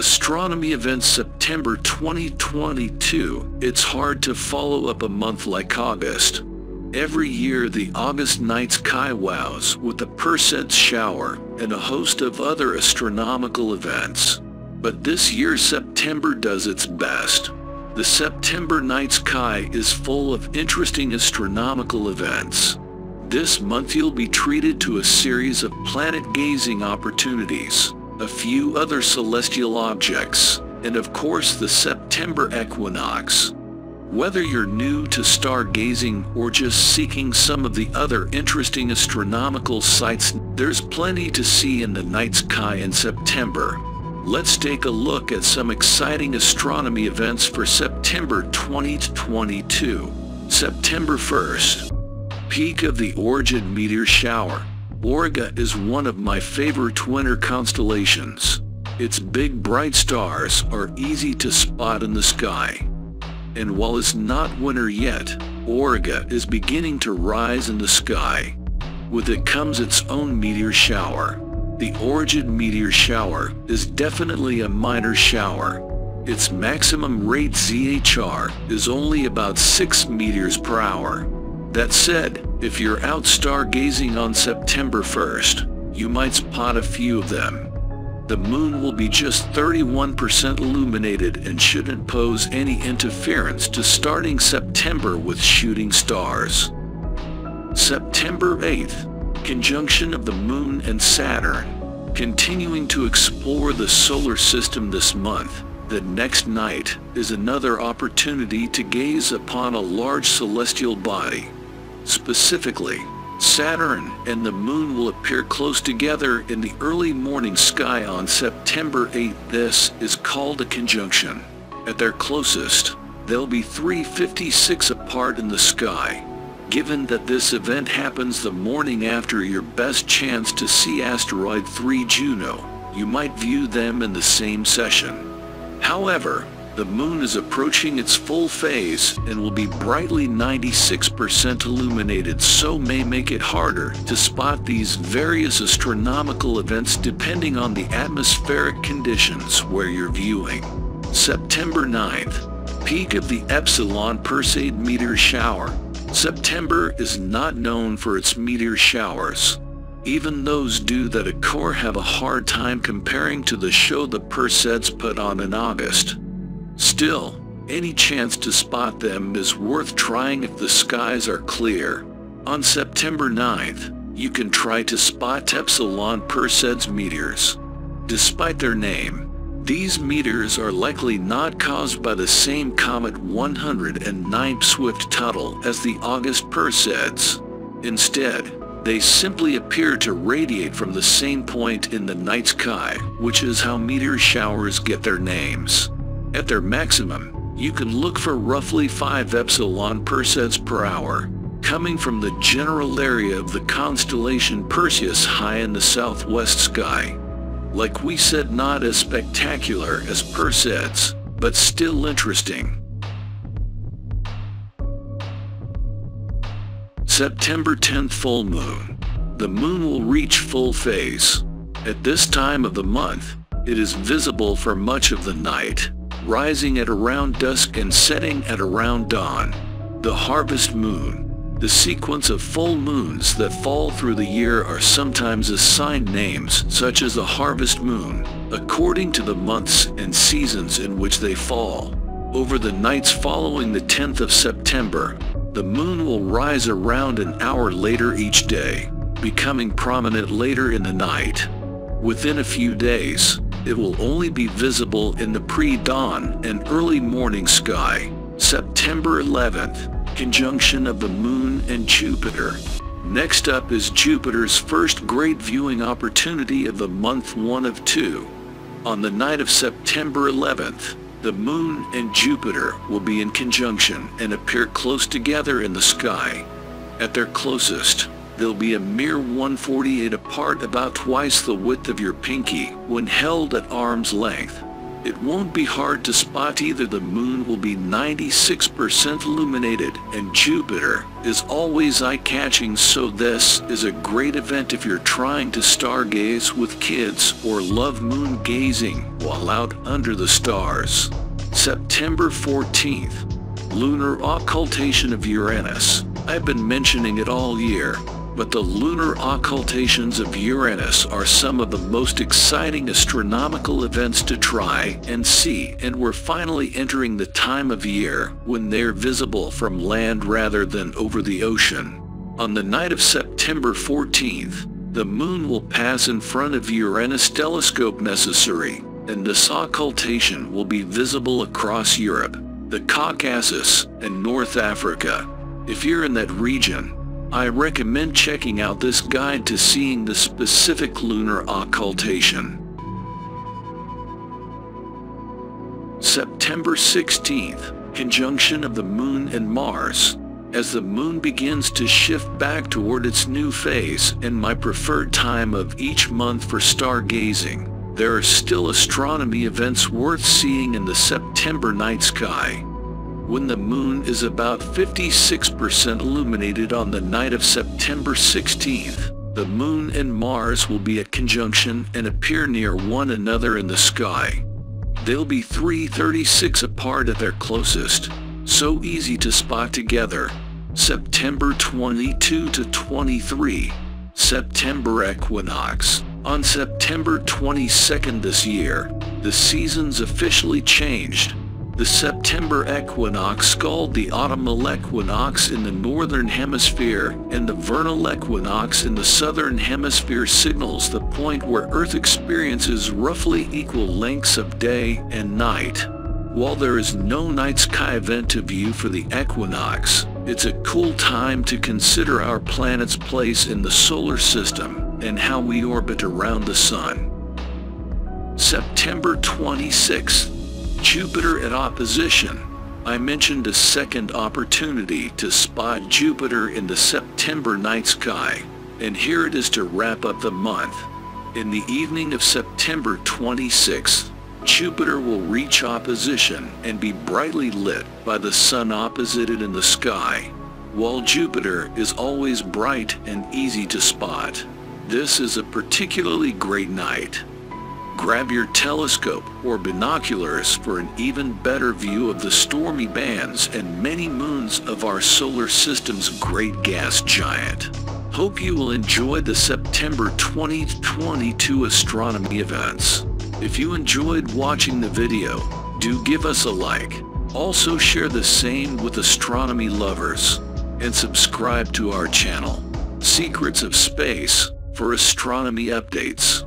Astronomy Events September 2022. It's hard to follow up a month like August. Every year the August night sky wows with the Perseids shower and a host of other astronomical events. But this year September does its best. The September night sky is full of interesting astronomical events. This month you'll be treated to a series of planet-gazing opportunities, a few other celestial objects, and of course the September equinox. Whether you're new to stargazing or just seeking some of the other interesting astronomical sights, there's plenty to see in the night sky in September. Let's take a look at some exciting astronomy events for September 2022. September 1st. Peak of the Aurigid meteor shower. Auriga is one of my favorite winter constellations. Its big bright stars are easy to spot in the sky. And while it's not winter yet, Auriga is beginning to rise in the sky. With it comes its own meteor shower. The Aurigid meteor shower is definitely a minor shower. Its maximum rate ZHR is only about 6 meters per hour. That said, if you're out stargazing on September 1st, you might spot a few of them. The moon will be just 31% illuminated and shouldn't pose any interference to starting September with shooting stars. September 8th, conjunction of the moon and Saturn. Continuing to explore the solar system this month, the next night is another opportunity to gaze upon a large celestial body. Specifically, Saturn and the Moon will appear close together in the early morning sky on September 8. This is called a conjunction. At their closest, they'll be 356 apart in the sky. Given that this event happens the morning after your best chance to see asteroid 3 Juno, you might view them in the same session. However, the moon is approaching its full phase and will be brightly 96% illuminated so may make it harder to spot these various astronomical events depending on the atmospheric conditions where you're viewing. September 9th, peak of the Epsilon Perseid meteor shower. September is not known for its meteor showers. Even those do that occur have a hard time comparing to the show the Perseids put on in August. Still, any chance to spot them is worth trying if the skies are clear. On September 9th, you can try to spot Epsilon Perseids meteors. Despite their name, these meteors are likely not caused by the same comet 109 Swift-Tuttle as the August Perseids. Instead, they simply appear to radiate from the same point in the night sky, which is how meteor showers get their names. At their maximum, you can look for roughly 5 epsilon Perseids per hour, coming from the general area of the constellation Perseus high in the southwest sky. Like we said not as spectacular as Perseids, but still interesting. September 10th full moon. The moon will reach full phase. At this time of the month, it is visible for much of the night rising at around dusk and setting at around dawn. The harvest moon. The sequence of full moons that fall through the year are sometimes assigned names, such as the harvest moon, according to the months and seasons in which they fall. Over the nights following the 10th of September, the moon will rise around an hour later each day, becoming prominent later in the night. Within a few days, it will only be visible in the pre-dawn and early morning sky. September 11th, conjunction of the Moon and Jupiter. Next up is Jupiter's first great viewing opportunity of the month one of two. On the night of September 11th, the Moon and Jupiter will be in conjunction and appear close together in the sky. At their closest, they'll be a mere 148 apart about twice the width of your pinky when held at arm's length. It won't be hard to spot either the moon will be 96% illuminated and Jupiter is always eye-catching so this is a great event if you're trying to stargaze with kids or love moon gazing while out under the stars. September 14th, Lunar Occultation of Uranus. I've been mentioning it all year, but the lunar occultations of Uranus are some of the most exciting astronomical events to try and see and we're finally entering the time of year when they're visible from land rather than over the ocean. On the night of September 14th, the moon will pass in front of Uranus telescope necessary and this occultation will be visible across Europe, the Caucasus, and North Africa. If you're in that region, I recommend checking out this guide to seeing the specific lunar occultation. September 16th, conjunction of the Moon and Mars. As the Moon begins to shift back toward its new phase and my preferred time of each month for stargazing, there are still astronomy events worth seeing in the September night sky when the moon is about 56% illuminated on the night of September 16th, the moon and Mars will be at conjunction and appear near one another in the sky. They'll be 336 apart at their closest, so easy to spot together. September 22 to 23, September equinox. On September 22nd this year, the seasons officially changed the September equinox called the autumnal equinox in the northern hemisphere and the vernal equinox in the southern hemisphere signals the point where Earth experiences roughly equal lengths of day and night. While there is no night sky event to view for the equinox, it's a cool time to consider our planet's place in the solar system and how we orbit around the sun. September 26th Jupiter at opposition. I mentioned a second opportunity to spot Jupiter in the September night sky, and here it is to wrap up the month. In the evening of September 26, Jupiter will reach opposition and be brightly lit by the sun opposite it in the sky, while Jupiter is always bright and easy to spot. This is a particularly great night. Grab your telescope or binoculars for an even better view of the stormy bands and many moons of our solar system's great gas giant. Hope you will enjoy the September 2022 astronomy events. If you enjoyed watching the video, do give us a like. Also share the same with astronomy lovers. And subscribe to our channel, Secrets of Space, for astronomy updates.